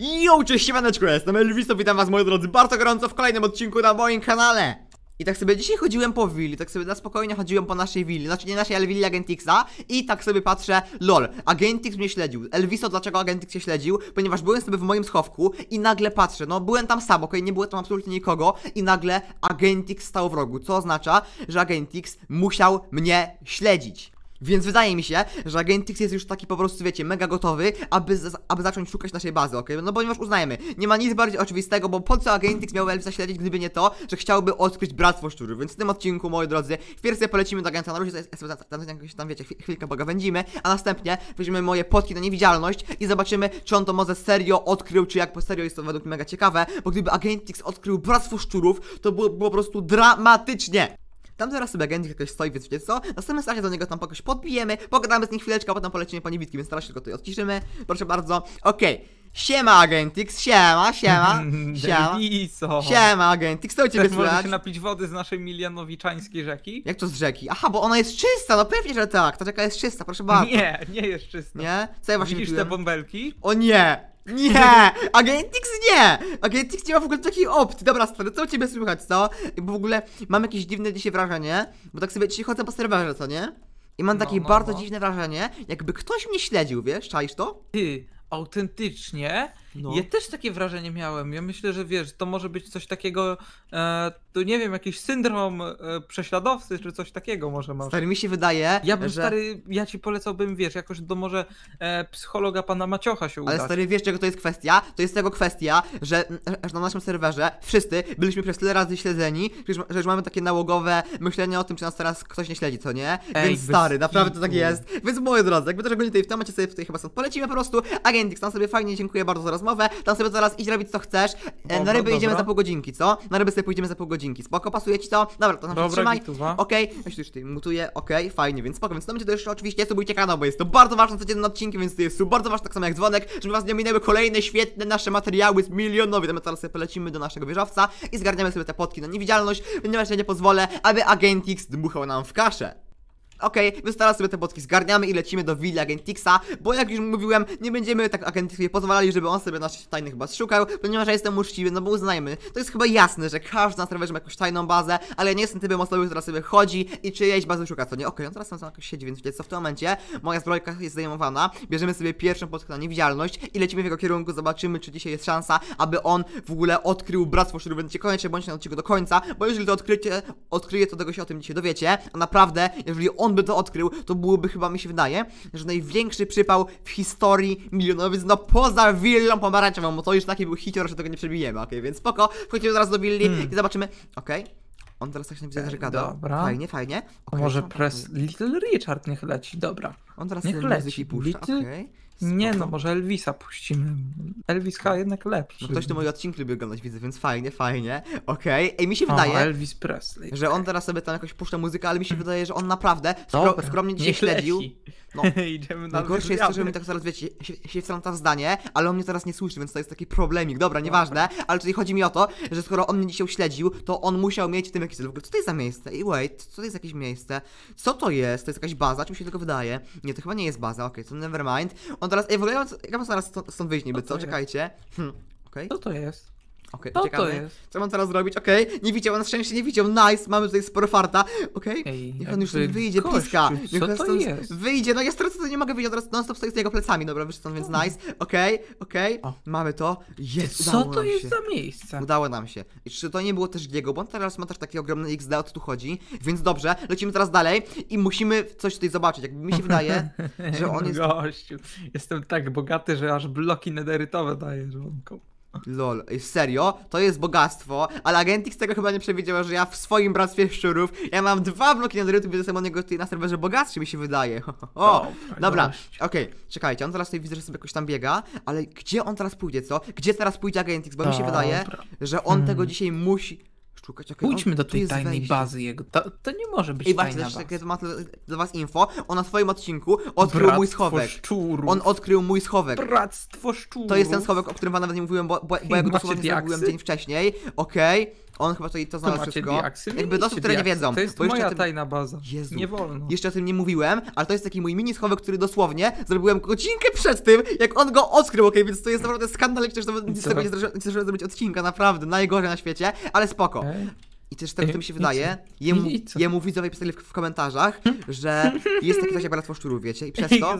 Yo, cześć, siemaneczko, jestem Elviso, witam was moi drodzy bardzo gorąco w kolejnym odcinku na moim kanale i tak sobie dzisiaj chodziłem po willi, tak sobie na spokojnie chodziłem po naszej willi, znaczy nie naszej, ale willi Agentixa i tak sobie patrzę, lol, Agentix mnie śledził. Elviso, dlaczego Agentix się śledził? Ponieważ byłem sobie w moim schowku i nagle patrzę, no byłem tam sam, okej, nie było tam absolutnie nikogo i nagle Agentix stał w rogu, co oznacza, że Agentix musiał mnie śledzić. Więc wydaje mi się, że Agentix jest już taki po prostu, wiecie, mega gotowy, aby, aby zacząć szukać naszej bazy, ok? No ponieważ uznajemy, nie ma nic bardziej oczywistego, bo po co Agentix miał Elvisa śledzić, gdyby nie to, że chciałby odkryć Bractwo Szczurów. Więc w tym odcinku, moi drodzy, wpierw sobie polecimy do Agenta na luzie, tam, tam, tam, wiecie, chwil- chwilkę pogawędzimy, a następnie weźmiemy moje potki na niewidzialność i zobaczymy, czy on to może serio odkrył, czy jak po serio jest to według mnie mega ciekawe, bo gdyby Agentix odkrył Bractwo Szczurów, to było, było po prostu dramatycznie. Tam zaraz sobie agent jakoś stoi, więc wiecie co? Na następnym starcie do niego tam jakoś podbijemy, pogadamy z nim chwileczkę, a potem polecimy po niewidki, więc teraz się tylko tutaj odciszymy. Proszę bardzo. Okej. Siema Agentix, siema, siema, siema. Deliso. Siema Agentix, co u ciebie Też słychać? się napić wody z naszej milianowiczańskiej rzeki? Jak to z rzeki? Aha, bo ona jest czysta, no pewnie, że tak. Ta rzeka jest czysta, proszę bardzo. Nie, nie jest czysto. Nie? Co ja właśnie Widzisz te bąbelki? O nie! Nie! Agentix nie! Agentix nie ma w ogóle takiej opcji. Dobra, stary, co u ciebie słychać, co? Bo w ogóle mam jakieś dziwne dzisiaj wrażenie, bo tak sobie dzisiaj chodzę po serwerze, co nie? I mam No, takie no, bardzo no. dziwne wrażenie, jakby ktoś mnie śledził, wiesz? Czaisz to? Ty, autentycznie. No. Ja też takie wrażenie miałem. Ja myślę, że wiesz, to może być coś takiego, e, to nie wiem, jakiś syndrom e, prześladowcy, czy coś takiego może masz. Stary, mi się wydaje, Ja bym że... stary, ja ci polecałbym, wiesz, jakoś do może e, psychologa pana Maciocha się udać. Ale stary, wiesz czego to jest kwestia? To jest tego kwestia, że, że na naszym serwerze wszyscy byliśmy przez tyle razy śledzeni, że już, mamy takie nałogowe myślenie o tym, czy nas teraz ktoś nie śledzi, co nie? Ej, Więc bez stary, naprawdę to tak jest. Więc moi drodzy, jakby też ogólnie tutaj w temacie sobie tutaj chyba stąd polecimy po prostu. Agentix, tam sobie fajnie, dziękuję bardzo za rozmowę. Tam sobie zaraz idź robić co chcesz. E, na Dobra, ryby idziemy dobra. za pół godzinki, co? Na ryby sobie pójdziemy za pół godzinki. Spoko, pasuje ci to? Dobra, to nam trzymaj. Okej, ja się już tutaj mutuję, okej, fajnie, więc spoko, więc to będzie to jeszcze oczywiście subujcie kanał, bo jest to bardzo ważne codzienne odcinki, więc to jest bardzo ważne, tak samo jak dzwonek, żeby was nie ominęły kolejne świetne nasze materiały z milionowi. To my teraz sobie polecimy do naszego wieżowca i zgarniamy sobie te potki na niewidzialność, ponieważ ja nie pozwolę, aby Agentix dmuchał nam w kaszę. Okej, więc teraz sobie te potki zgarniamy i lecimy do willi Agentixa, bo jak już mówiłem, nie będziemy tak Agentixowi pozwalali, żeby on sobie naszych tajnych baz szukał, ponieważ ja jestem uczciwy, no bo uznajmy, to jest chyba jasne, że każdy na serwerze ma jakąś tajną bazę, ale nie jestem typem osoby, która sobie chodzi i czyjejś bazy szuka, co nie? Okej, on teraz tam jakoś siedzi, więc wiecie co, w tym momencie moja zbrojka jest zdejmowana, bierzemy sobie pierwszą potkę na niewidzialność i lecimy w jego kierunku, zobaczymy, czy dzisiaj jest szansa, aby on w ogóle odkrył Bractwo będziecie koniecznie bądźcie na odcinku do końca, bo jeżeli to odkrycie, odkryje, to tego się o tym dzisiaj dowiecie, a naprawdę, jeżeli on by to odkrył, to byłoby chyba, mi się wydaje, że największy przypał w historii milionowic, no poza willą pomarańczową, bo to już taki był hicior, że tego nie przebijemy, okej, więc spoko, wchodzimy zaraz do willi i zobaczymy, okej, on teraz tak się widzę, że gada, dobra. fajnie, fajnie, Okej, może no, press Little Richard niech leci, dobra. on teraz niech leci. muzyki puszcza, Little- Nie no, może Elvisa puścimy. Elvis chyba jednak lepszy. No ktoś tu moje odcinki lubi oglądać, widzę, więc fajnie, fajnie, okej, ej, mi się O, wydaje, Elvis Presley. że on teraz sobie tam jakoś puszcza muzykę, ale mi się wydaje, że on naprawdę skro Dobra, skromnie dzisiaj śledził, leci. no, Idziemy na Najgorsze jest to, że mi tak zaraz, wiecie, się, się wtrąca w zdanie, ale on mnie teraz nie słyszy, więc to jest taki problemik. Dobra, nieważne, ale tutaj chodzi mi o to, że skoro on mnie dzisiaj śledził, to on musiał mieć w tym jakiś cel. W ogóle, co to jest za miejsce? I wait, co to jest jakieś miejsce? Co to jest? To jest jakaś baza? Czy mi się tylko wydaje? Nie, to chyba nie jest baza, okej, to never mind. On teraz, ej, w ogóle, ja mam, ja mam zaraz stąd, stąd wyjść niby, Co? Czekajcie. Hm, okej, Co to jest? Okej, Co to jest? Co mam teraz zrobić? Okej, nie widział, na szczęście nie widział, nice, mamy tutaj sporo farta, okej? Ej, Niech on już wyjdzie, gościu, piska. Niech co on stąd jest? wyjdzie. No ja stracę, to nie mogę wyjść, teraz non stop stoję z jego plecami. Dobra, stąd, więc nice. Okej, okej. Mamy to. Jest, Co to jest się. za miejsce? Udało nam się. I czy to nie było też jego, bo on teraz ma też takie ogromne XD, o co tu chodzi. Więc dobrze, lecimy teraz dalej i musimy coś tutaj zobaczyć. Jakby mi się wydaje, że on jest... Gościu, jestem tak bogaty, że aż bloki nederytowe daję żonkom. Lol, serio? To jest bogactwo, ale Agentix tego chyba nie przewidział, że ja w swoim bractwie szczurów, ja mam dwa bloki na więc jestem od niego tutaj na serwerze bogatszy, mi się wydaje. O, Dobra, okej, czekajcie, on teraz tutaj widzę, że sobie jakoś tam biega, ale gdzie on teraz pójdzie, co? Gdzie teraz pójdzie Agentix? Bo mi się wydaje, że on tego Hmm. dzisiaj musi... Szukać, okej, Pójdźmy o, do tej tajnej wejście. bazy jego. To, to nie może być I właśnie, tajna też baza. takie ma dla was info. On na swoim odcinku odkrył mój Bractwo schowek. szczurów. On odkrył mój schowek. Bractwo szczurów. To jest ten schowek, o którym wam nawet nie mówiłem, bo, bo, bo ja go dosłownie zrobiłem dzień wcześniej. Okej. On chyba to, to znalazł macie wszystko. diaksy? Jakby dosyć, które nie wiedzą. To jest bo moja tym, tajna baza. Jezu. Nie wolno. Jeszcze o tym nie mówiłem, ale to jest taki mój mini schowek, który dosłownie zrobiłem godzinkę przed tym, jak on go odkrył, okej, więc to jest naprawdę że nawet nic z tego nie zdążyłem zrobić odcinka, naprawdę, najgorzej na świecie, ale spoko. Okej. I też tego, co mi się wydaje, jemu, jemu widzowie pisali w, w komentarzach, że jest takie jak Bractwo Szczurów, wiecie, i przez to...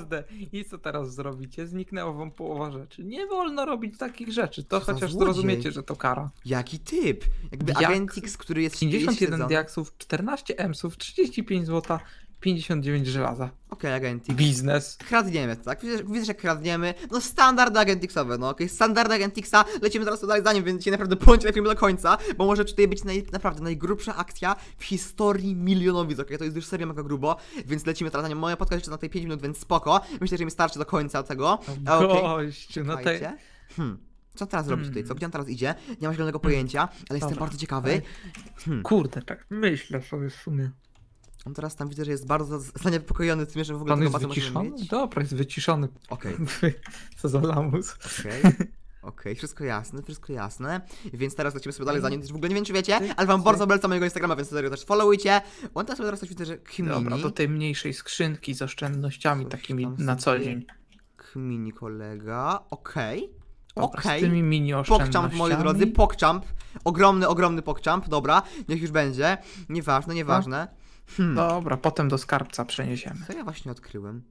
I co teraz zrobicie? Zniknęła wam połowa rzeczy. Nie wolno robić takich rzeczy. To Co chociaż zrozumiecie, że to kara. Jaki typ? Jakby Diaks. Który jest... 51 jest diaksów, 14 emsów, 35 złota, 59 żelaza. Okej, Agentix. Biznes. Kradniemy, tak? Widzisz, widzisz jak kradniemy? No standardy Agentixowe, no okej, standardy Agentixa, lecimy zaraz dalej za nim, więc dzisiaj naprawdę bądźcie na film do końca, bo może tutaj być naj, naprawdę najgrubsza akcja w historii milionowic, okej, to jest już serio mega grubo, więc lecimy teraz na nią, moja podcast jeszcze na tej 5 minut, więc spoko, myślę, że mi starczy do końca tego, A, okej, Gościu, no. Czekajcie. Hmm. Co on teraz robi tutaj? Co? Gdzie on teraz idzie? Nie mam zielonego pojęcia, ale jestem Dobra. bardzo ciekawy. Hmm. Kurde, tak myślę sobie w sumie. On teraz tam widzę, że jest bardzo zaniepokojony tym, że w ogóle Pan jest wyciszony? mieć. Dobra, jest wyciszony. Okej. Co za lamus. Okej, okej, wszystko jasne, wszystko jasne. Więc teraz lecimy sobie dalej za nim. Też w ogóle nie wiem, czy wiecie, ale wam bardzo polecam mojego Instagrama, więc serio też followujcie. On teraz sobie teraz coś widzę, że Kmini. Dobra, do tej mniejszej skrzynki z oszczędnościami Coś takimi na co dzień. Kmini kolega, okej. Dobra, Okej. Z tymi mini oszczędnościami. moi drodzy, pokchamp. Ogromny, ogromny pokchamp, dobra, niech już będzie. Nieważne, nieważne. Hmm. Dobra, potem do skarbca przeniesiemy. Co ja właśnie odkryłem?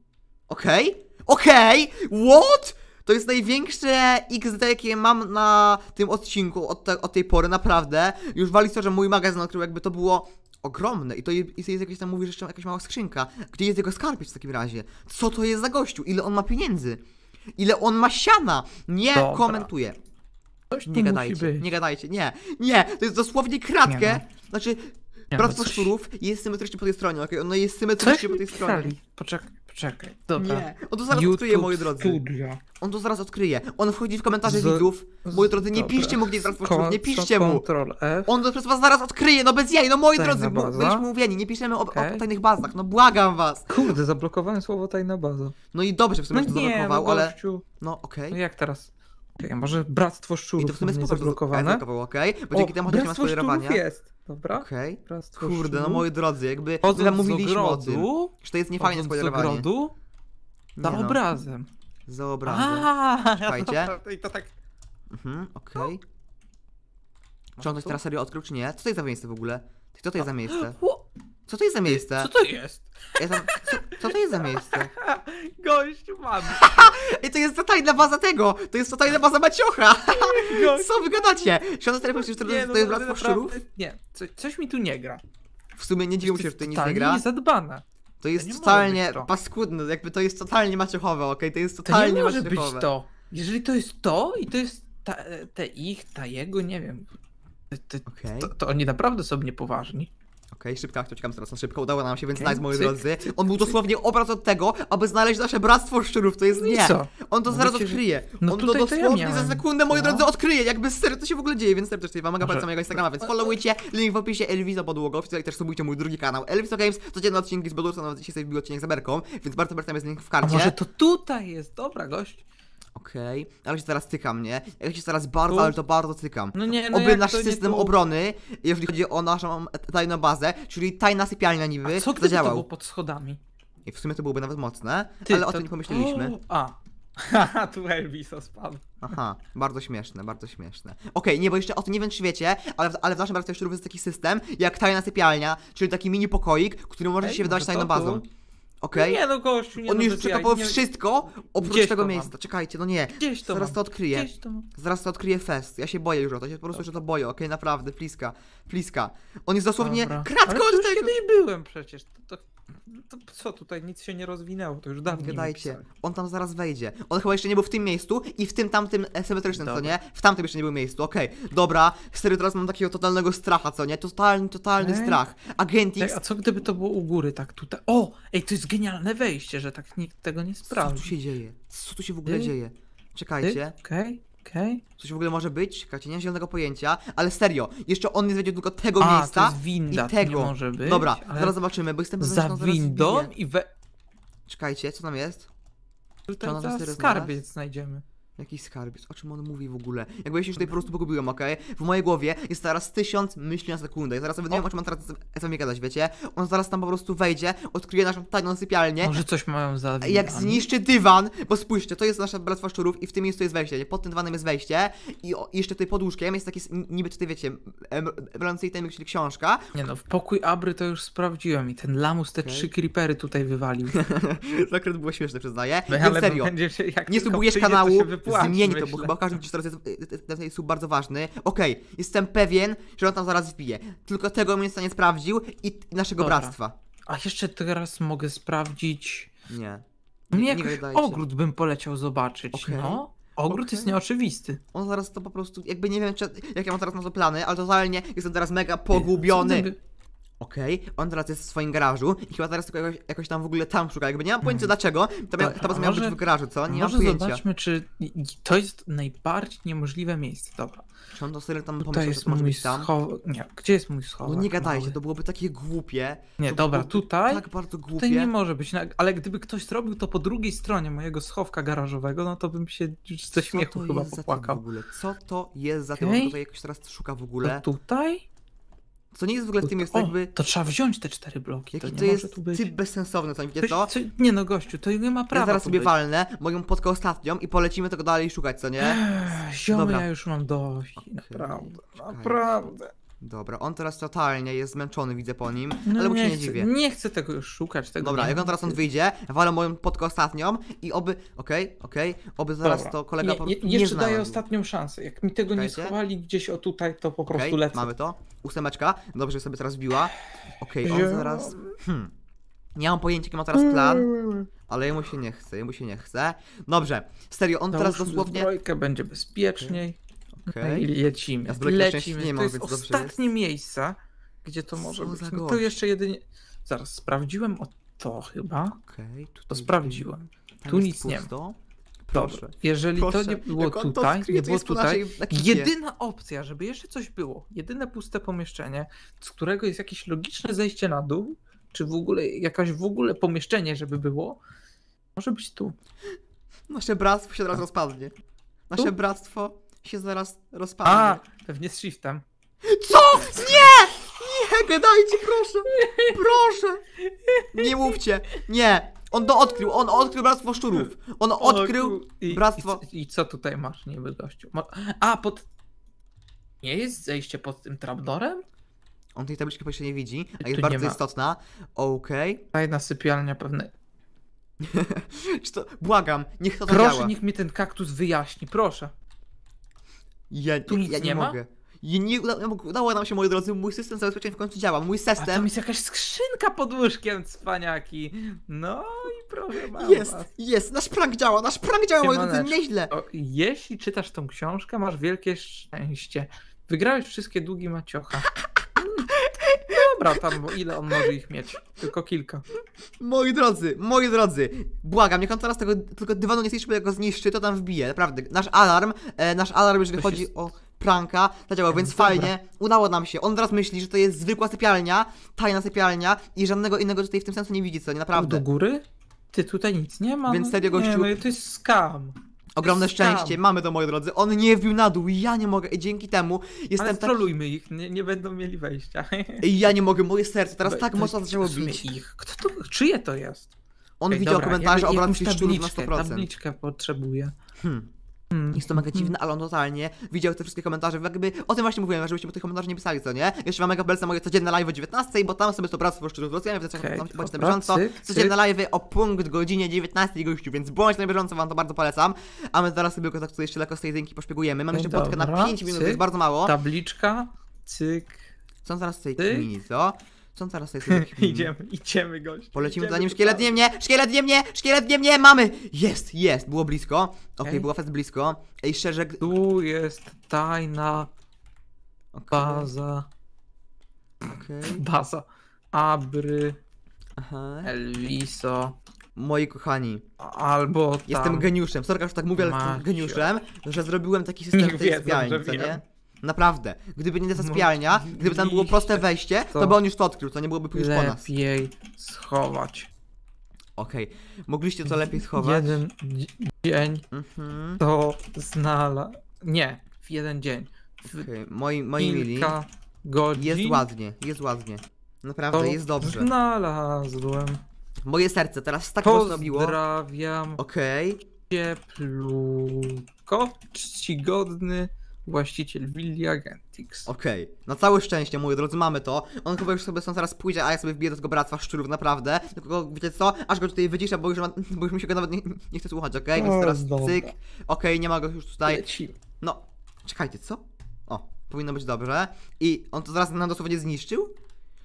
Okej, okej, what? To jest największe XD, jakie mam na tym odcinku od, te, od tej pory, naprawdę. Już wali to, że mój magazyn odkrył, jakby to było ogromne. I to je- i to jest jakieś tam, mówisz, jeszcze jakaś mała skrzynka. Gdzie jest jego skarbiec w takim razie? Co to jest za gościu? Ile on ma pieniędzy? Ile on ma siana? Nie Dobra. komentuję. Nie gadajcie, nie gadajcie, nie, nie, to jest dosłownie kratkę. Nie no. Znaczy, Bractwo coś- Szczurów jest symetrycznie po tej stronie, okej? Ono jest Coś symetrycznie po tej stronie. pisali. Poczekaj, poczekaj. Dobra. Nie, on to zaraz YouTube odkryje, moi drodzy. Studio. On to zaraz odkryje. On wchodzi w komentarze Z- widzów. Moi drodzy, nie Dobra. piszcie mu, gdzie jest Bractwo Ko- Szczurów, nie piszcie mu. On to przez was zaraz odkryje, no bez jaj, no moi Tajna drodzy, baza. byliśmy mówieni, nie piszemy o, Okej. o tajnych bazach, no błagam was. Kurde, zablokowałem słowo tajna baza. No i dobrze w sumie, No że to nie, no zablokował, ale... No okej. No jak teraz? Czekaj, może Bractwo I Szczurów to w sumie nie to zablokowane? zablokował, okej? Bo O, dzięki temu chociaż nie ma spoilerowania. jest. Dobra. Okej. Bractwo Kurde, no moi drodzy, jakby Chodząc z mówiliśmy o tym, ogrodu, że to jest niefajne chodząc z spoilerowanie. ogrodu, za Nie no, obrazem. Za obrazem. A, Czekajcie. dobra, I to tak... Mhm, okej. Czy on coś teraz serio odkrył, czy nie? Co to jest za miejsce w ogóle? Co to jest za miejsce? Co to jest za miejsce? Co to jest? Ja tam, co, co to jest za miejsce? Gościu, mam. Ej, to jest ta tajna baza tego! To jest ta tajna baza Maciocha! Co wy gadacie? Siądę telefon, że to, Nie, to no jest to Bractwo naprawdę- Szczurów? Nie, co, coś mi tu nie gra. W sumie nie dziwię się, że tutaj nic nie totalnie gra. To jest może totalnie być to. paskudne, jakby to jest totalnie maciochowe, okej? To jest To totalnie nie może być to. Jeżeli to jest to i to jest ta, te ich, ta jego, nie wiem. To, to, Okej, to, to oni naprawdę są niepoważni. Okej, jak to czekam teraz na szybko, udało nam się, więc Okej, nice, moi cyk, drodzy. cyk, On był cyk. dosłownie obraz od tego, aby znaleźć nasze Bractwo Szczurów, to jest No i nie. co? On to No zaraz że- odkryje. no On to tutaj to ja dosłownie za sekundę, moi No. drodzy, odkryje. Jakby serio, to się w ogóle dzieje, więc serdecznie wam mega polecam mojego Instagrama, więc followujcie, link w opisie, Elviso Podłogo, oficjalnie też subujcie mój drugi kanał, Elviso Games, codzienne odcinki z Bedursa, nawet dzisiaj sobie wbił odcinek z Berką, więc bardzo polecam, jest link w A karcie. może to tutaj jest? Dobra, gość. Okej, ale się teraz tykam, nie? Ja się teraz bardzo, Tu? ale to bardzo tykam. No nie, no Oby jak nasz to system obrony, jeżeli chodzi o naszą tajną bazę, czyli tajna sypialnia niby, A co gdyby to zadziałał. było pod schodami? I w sumie to byłoby nawet mocne, Ty, ale o to- tym nie pomyśleliśmy. O, a. Haha, tu Elviso spadł. Aha, bardzo śmieszne, bardzo śmieszne. Okej, nie, bo jeszcze o tym nie wiem, czy wiecie, ale w, ale w naszym Bractwie Szczurów jest taki system, jak tajna sypialnia, czyli taki mini pokoik, który może Ej, się wydawać tajną to bazą. tu? Okej? Nie no, gościu, nie On no, już przekopał nie- wszystko oprócz Gdzieś tego to miejsca. mam. Czekajcie, no nie. Gdzieś to Zaraz mam. to odkryję. Gdzieś to mam. Zaraz to odkryje fest. Ja się boję już o to. Ja się po prostu że to boję, okej? Naprawdę, pliska. Pliska. On jest dosłownie Dobra. kratką Ale od już tego. kiedyś byłem przecież. To, to, to co, tutaj nic się nie rozwinęło, to już dawno Gadajcie, on tam zaraz wejdzie. On chyba jeszcze nie był w tym miejscu i w tym tamtym symetrycznym, co nie? W tamtym jeszcze nie był miejscu, okej. Dobra, serio teraz mam takiego totalnego stracha, co nie? Totalny, totalny Okej. strach. Agentix, a co gdyby to było u góry, tak tutaj? O! Ej, to jest genialne wejście, że tak nikt tego nie co tu się dzieje? Co tu się w ogóle Ty? dzieje? Czekajcie. Okej, Okej. Coś w ogóle może być? Czekajcie, nie mam zielonego pojęcia, ale serio, jeszcze on nie zwiedził tylko tego A, miejsca to jest winda, i tego. to nie może być. Dobra, ale zaraz zobaczymy, bo jestem pewien, że Za on zaraz windą i we... Czekajcie, co tam jest? Tutaj ona zaraz zaraz skarbiec znajdziemy. Jakiś skarbiec, o czym on mówi w ogóle? Jakby ja się tutaj po prostu pogubiłem, okej? W mojej głowie jest teraz tysiąc myśli na sekundę. Ja zaraz nawet nie wiem, o czym on teraz z wami gadać, wiecie? On zaraz tam po prostu wejdzie, odkryje naszą tajną sypialnię. Może coś mają za Jak zniszczy dywan, bo spójrzcie, to jest nasza bractwo szczurów i w tym miejscu jest wejście, nie? Pod tym dywanem jest wejście i o, i jeszcze tutaj pod łóżkiem jest taki, niby tutaj wiecie, broniący itemik, czyli książka. Nie no, w pokój Abry to już sprawdziłem i ten lamus te Okej. trzy creepery tutaj wywalił. Zakręt było śmieszne, przyznaję. No, ale serio, nie subujesz kanału, wypłaci, zmień to, bo chyba każdy ci teraz jest, ten jest sub bardzo ważny. Okej, jestem pewien, że on tam zaraz wbije. Tylko tego miejsca nie sprawdził i naszego Dobra. bractwa. A jeszcze teraz mogę sprawdzić... Nie. Mnie nie jakoś gadajcie. ogród bym poleciał zobaczyć, Okej. no. Ogród Okej. jest nieoczywisty. On zaraz to po prostu, jakby nie wiem, czy, jakie mam teraz na to plany, ale totalnie jestem teraz mega pogubiony. Okej, on teraz jest w swoim garażu i chyba teraz tylko jakoś, jakoś tam w ogóle tam szuka, jakby nie mam pojęcia dlaczego, to miał, Dobra, chyba a miał być może- w garażu, co? Nie mam Może pojęcia. zobaczmy, czy to jest najbardziej niemożliwe miejsce. Dobra, Czy on to sobie tam tutaj pomyślał, że jest to może mój być tam? schowek. Nie, gdzie jest mój schowek? No nie gadajcie, mały? to byłoby takie głupie. Nie, To dobra, byłoby tutaj- Tak bardzo głupie. Tutaj nie może być, ale gdyby ktoś zrobił to po drugiej stronie mojego schowka garażowego, no to bym się już ze Co śmiechu to chyba jest za typ w popłakał. ogóle? Co to jest za tym? Okej. On tutaj jakoś teraz szuka w ogóle. To tutaj? Co nie jest w ogóle w tym jest o, jakby... to trzeba wziąć te cztery bloki, to Jaki to może jest tu być. typ bezsensowny, co Coś, to? co, nie no gościu, to nie ma prawa Ja zaraz sobie być. walnę moją podkę ostatnią i polecimy tego dalej szukać, co nie? Ech, Ziomy, ja już mam dość, naprawdę, naprawdę. Dobra, on teraz totalnie jest zmęczony, widzę po nim, No ale mu się nie chcę, dziwię. Nie chcę tego już szukać, tego Dobra, nie jak on teraz on wyjdzie, walę moją podkę ostatnią i oby, okej, okej, oby zaraz Dobra. to kolega nie, nie, prostu nie Jeszcze daję znalazł. ostatnią szansę. Jak mi tego nie Czekajcie. schowali gdzieś o tutaj, to po prostu Okej, lecę. mamy to. Ósemeczka, dobrze, że sobie teraz wbiła. Okej, on zaraz... Hmm. Nie mam pojęcia, jaki ma teraz plan, ale jemu się nie chce, jemu się nie chce. Dobrze, serio, on teraz Załóżmy dosłownie... zbrojkę, będzie bezpieczniej. Okej. I lecimy. Ja lecimy. nie to jest ostatnie miejsce, gdzie to może Co być. No to jeszcze jedynie... Zaraz, sprawdziłem o to chyba. Okej, tutaj... To sprawdziłem. Tam Tu jest nic nie ma. pusto. Dobrze. Proszę. Jeżeli Proszę. to nie było Jak on to tutaj, nie to było jest tutaj, jedyna opcja, żeby jeszcze coś było, jedyne puste pomieszczenie, z którego jest jakieś logiczne zejście na dół, czy w ogóle jakaś w ogóle pomieszczenie, żeby było, może być tu. Nasze bractwo się zaraz rozpadnie. Nasze Tu? bractwo się zaraz rozpadnie. A, pewnie z shiftem. Co? Nie! Nie, gadajcie, proszę! Proszę! Nie mówcie! Nie! On to odkrył, on odkrył Bractwo Szczurów! On odkrył I, Bractwo... I, I co tutaj masz, niby gościu? A, pod... Nie jest zejście pod tym trapdorem? On tej tabliczki po nie widzi, a jest bardzo istotna. Okej. Tajna sypialnia pewne. Czy to... Błagam, niech to Proszę, działa. niech mi ten kaktus wyjaśni, proszę. Ja, Tu nic ja nie, nie mogę. Ja nie, uda- udało nam się, moi drodzy, mój system zabezpieczeń w końcu działa. Mój A tam system jest jakaś skrzynka pod łóżkiem, cwaniaki. No i proszę bardzo. jest, jest, nasz prank działa, nasz prank działa, moi drodzy, nieźle. O, jeśli czytasz tą książkę, masz wielkie szczęście. Wygrałeś wszystkie długi maciocha. Dobra, tam ile on może ich mieć? Tylko kilka. Moi drodzy, moi drodzy, błagam, niech on teraz tego tylko dywanu nie zniszczy, bo jak go zniszczy, to tam wbije, naprawdę. Nasz alarm, e, nasz alarm, jeżeli chodzi się- o pranka, zadziałał, więc Dobra. fajnie, udało nam się. On teraz myśli, że to jest zwykła sypialnia, tajna sypialnia i żadnego innego tutaj w tym sensu nie widzi, co nie, Do naprawdę. góry? Ty tutaj nic nie ma? Więc No serio, nie, gościu- No, to jest scam. Ogromne jest tam. szczęście, mamy to, moi drodzy. On nie wbił na dół, ja nie mogę i dzięki temu jestem Ale tak... strolujmy ich, nie, nie będą mieli wejścia. I ja nie mogę, moje serce teraz Be- tak to mocno zaczęło bić. Ich. Kto to, czyje to jest? On Ej, widział dobra, komentarze ja- o jakąś bractwie szczurów na tabliczkę, 100%. Tabliczkę potrzebuję. Hmm. Hmm. Jest to mega dziwne, ale on totalnie widział te wszystkie komentarze. Jakby o tym właśnie mówiłem, żebyście mu tych komentarzy nie pisali, co nie? Jeszcze mam mega polecam moje codzienne live o 19, bo tam sobie to bractwo szczurów rozwijamy, więc Okej, okay, bądźcie na dobra, bieżąco. cyk, Codzienne live o punkt godzinie 19 gościu, więc bądź na bieżąco, wam to bardzo polecam. A my zaraz sobie tak jeszcze lekko z tej jedynki poszpiegujemy. Mamy jeszcze podkę na Dobra, 5 minut, to jest bardzo mało. Tabliczka, cyk. Co on zaraz z tej Cyk. mini, co? Co zaraz mini? idziemy, idziemy gość. Polecimy za nim, szkielet nie mnie, szkielet nie mnie, szkielet nie mnie, mamy! Jest, jest, było blisko. Okej, Okej. było fest blisko. Ej, szczerze, Tu jest tajna okej, baza. okej, Baza. Abry, aha. Elviso. moi kochani, Albo tam. jestem geniuszem. Sorka, że tak mówię, ale geniuszem, że zrobiłem taki system Niech w tej wiedzą, sypialni, co nie? Naprawdę. Gdyby nie ta sypialnia, gdyby tam było proste wejście, to to by on już to odkrył, to nie byłoby już po nas. Lepiej schować. Okej, mogliście to lepiej schować. Jeden dzi- dzień Mhm. to znalazł. Nie, w jeden dzień. W Okej, moi, moi mili, kilka godzin. jest ładnie, jest ładnie. Naprawdę, to jest dobrze. Znalazłem. Moje serce teraz tak mocno biło. Pozdrawiam Okej, ciepluko, czcigodny właściciel Willi Agentix. okej. Na całe szczęście, moi drodzy, mamy to. On chyba już sobie stąd zaraz pójdzie, a ja sobie wbiję do tego bractwa szczurów, naprawdę. Tylko wiecie co? Aż go tutaj wyciszę, bo już, ma, bo już mi się go nawet nie, nie chce słuchać, okej? Więc O, teraz dobra. cyk. Okej, nie ma go już tutaj. Leci. No, czekajcie, co? O, powinno być dobrze. I on to zaraz nam dosłownie zniszczył?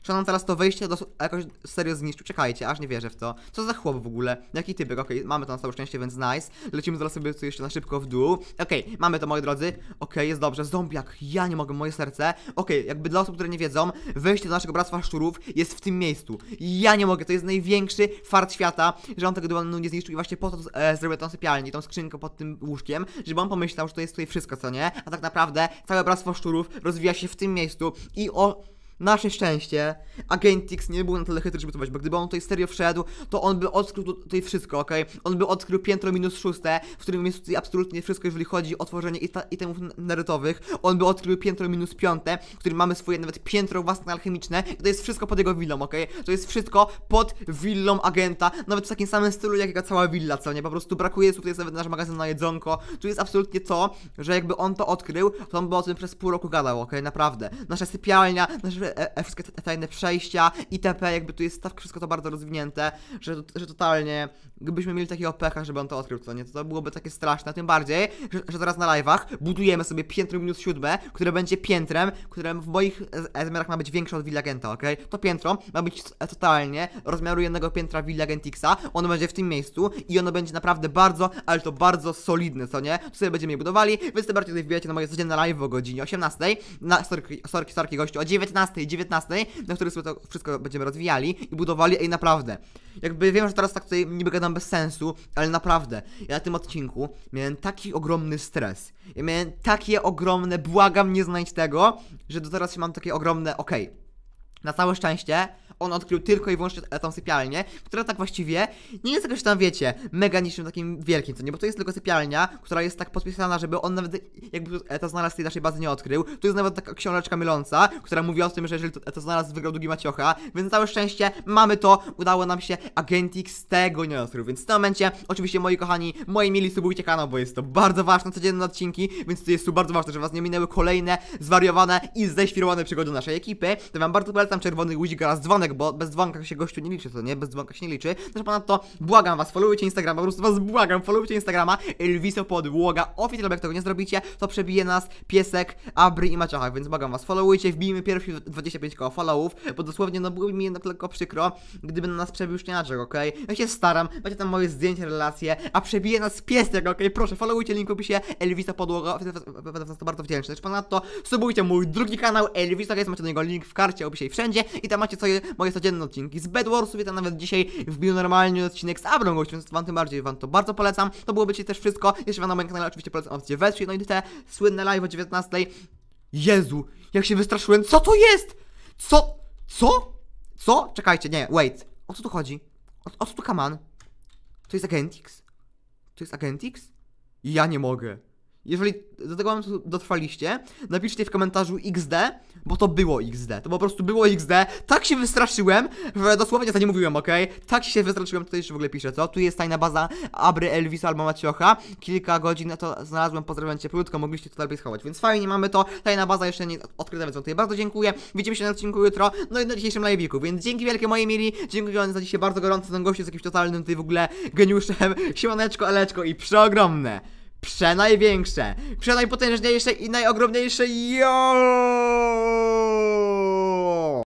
Czy on teraz to wejście dos- jakoś serio zniszczył? Czekajcie, aż nie wierzę w to. Co za chłop w ogóle? Jaki typek? Okej, mamy to na całe szczęście, więc nice. Lecimy zaraz sobie tu jeszcze na szybko w dół. Okej, mamy to, moi drodzy. Okej, jest dobrze. Zombiak, ja nie mogę, moje serce. Okej, jakby dla osób, które nie wiedzą, wejście do naszego Bractwa Szczurów jest w tym miejscu. Ja nie mogę, to jest największy fart świata, że on tego dywanu nie zniszczył i właśnie po to e, zrobię tą sypialnię, tą skrzynkę pod tym łóżkiem, żeby on pomyślał, że to jest tutaj wszystko, co nie? A tak naprawdę całe Bractwo Szczurów rozwija się w tym miejscu i o nasze szczęście, Agentix nie był na tyle chytry, żeby to bo gdyby on tutaj serio wszedł, to on by odkrył tu- tutaj wszystko, okej? On by odkrył piętro minus szóste, w którym jest tutaj absolutnie wszystko, jeżeli chodzi o tworzenie itemów n- nerytowych. On by odkrył piętro minus piąte, w którym mamy swoje nawet piętro własne alchemiczne. To jest wszystko pod jego willą, okej? To jest wszystko pod willą agenta, nawet w takim samym stylu, jak jego cała willa, co nie? Po prostu brakuje, tutaj jest nawet nasz magazyn na jedzonko. Tu jest absolutnie to, że jakby on to odkrył, to on by o tym przez pół roku gadał, okej? Naprawdę. Nasza sypialnia, nasze e, e, wszystkie te- tajne przejścia, itp., jakby tu jest tak wszystko to bardzo rozwinięte, że, że totalnie, gdybyśmy mieli takiego pecha, żeby on to odkrył, co nie? To, to byłoby takie straszne, tym bardziej, że, że teraz na live'ach budujemy sobie piętro minus siódme, które będzie piętrem, które w moich e, zamiarach ma być większe od Villa Agenta, okej? To piętro ma być e, totalnie rozmiaru jednego piętra Villa Agentixa, ono będzie w tym miejscu i ono będzie naprawdę bardzo, ale to bardzo solidne, co nie? Tu sobie będziemy je budowali, więc tym bardziej tutaj wbijacie na moje codzienne live o godzinie 18, na sorki, sorki gościu, o 19, 19, na których sobie to wszystko będziemy rozwijali i budowali, ej naprawdę. Jakby wiem, że teraz tak tutaj niby gadam bez sensu, ale naprawdę, ja na tym odcinku miałem taki ogromny stres. Ja miałem takie ogromne, błagam nie znać tego, że do teraz mam takie ogromne, okej. Na całe szczęście on odkrył tylko i wyłącznie e, tą sypialnię, która tak właściwie nie jest jakoś tam, wiecie, mega niczym takim wielkim, co nie? Bo to jest tylko sypialnia, która jest tak podpisana, żeby on nawet jakby e, to znalazł tej naszej bazy nie odkrył. Tu jest nawet taka książeczka myląca, która mówi o tym, że jeżeli to, to znalazł, wygrał drugi Maciocha, więc całe szczęście mamy to, udało nam się, Agentix tego nie odkrył, więc w tym momencie, oczywiście moi kochani, moi mili, subujcie kanał, bo jest to bardzo ważne, codzienne odcinki, więc to jest tu bardzo ważne, że was nie minęły kolejne zwariowane i ześwirowane przygody naszej ekipy, to wam bardzo polecam czerwony guzik oraz dzwonek, bo bez dzwonka się gościu nie liczy, to nie? Bez dzwonka się nie liczy. Też ponadto błagam was, followujcie Instagrama, po prostu was błagam, followujcie Instagrama Elviso Podłoga, oficjalnie jak tego nie zrobicie, to przebije nas piesek, Abry i Maciocha, więc błagam was, followujcie, wbijmy pierwszy 25 koło followów, bo dosłownie no byłoby mi jednak lekko przykro, gdyby na nas przebił szczeniaczek, okej? Ja się staram, macie tam moje zdjęcia, relacje, a przebije nas piesek, okej? Proszę, followujcie, link w opisie, Elvisa Podłoga, będę was to bardzo wdzięczny. Też ponadto subujcie mój drugi kanał Elvisa, jest macie do niego link w karcie, opisie i wszędzie i tam macie sobie moje codzienne odcinki z Bedwarsów i tam nawet dzisiaj wbił normalnie odcinek z Abrą gościem, więc wam tym bardziej wam to bardzo polecam. To byłoby ci też wszystko. Jeszcze wam na moim kanale oczywiście polecam opcję wetrzeć, no i te słynne live o 19. Jezu, jak się wystraszyłem, co to jest? Co? Co? Co? Czekajcie, nie, wait. O co tu chodzi? O, o co tu kaman? To jest Agentix? To jest Agentix? Ja nie mogę. Jeżeli do tego momentu dotrwaliście, napiszcie w komentarzu XD, bo to było XD. To po prostu było XD. Tak się wystraszyłem, że dosłownie to nie mówiłem, okej? Tak się wystraszyłem, tutaj jeszcze w ogóle piszę, co? Tu jest tajna baza Abry, Elvisa albo Maciocha. Kilka godzin to znalazłem, pozdrawiam cieplutko, mogliście to lepiej schować. Więc fajnie, mamy to. Tajna baza jeszcze nie odkryta, więc tutaj bardzo dziękuję. Widzimy się na odcinku jutro, no i na dzisiejszym live'iku. Więc dzięki wielkie moi mili, dziękuję za dzisiaj bardzo gorąco. Ten gość jest jakimś totalnym tutaj w ogóle geniuszem. Siemaneczko, eleczko i przeogromne przenajwiększe, przenajpotężniejsze i najogromniejsze yo!